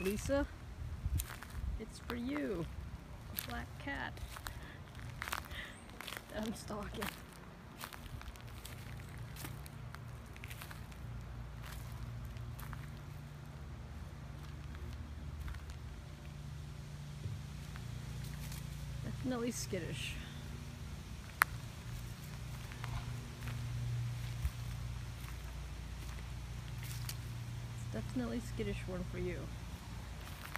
Lisa. It's for you. A black cat. that I'm stalking. Definitely skittish. Definitely skittish one for you.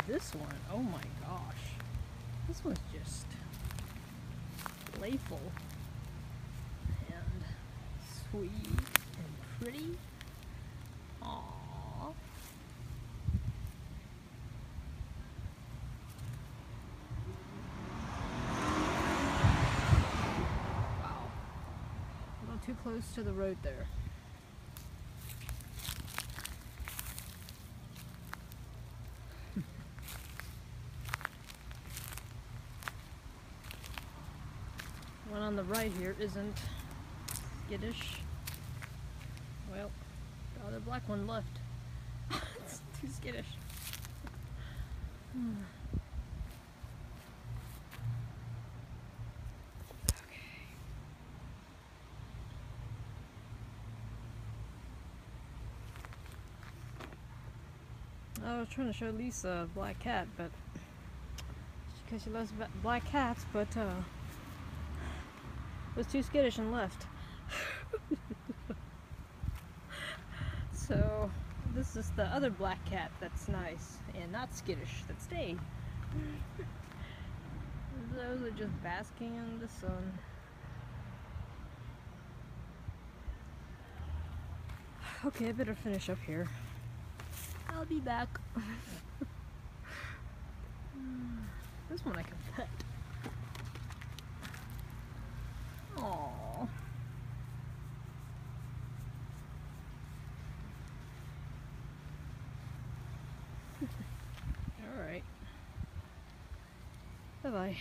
This one, oh my gosh. This one's just playful and sweet and pretty. Aww. Wow. A little too close to the road there. On the right here isn't skittish. Well, the other black one left. it's too skittish. okay. I was trying to show Lisa black cat, but because she loves black cats, but uh, was too skittish and left. so this is the other black cat that's nice and not skittish that stayed. Those are just basking in the sun. Okay, I better finish up here. I'll be back. this one I can pet. Aww. All right. Bye-bye.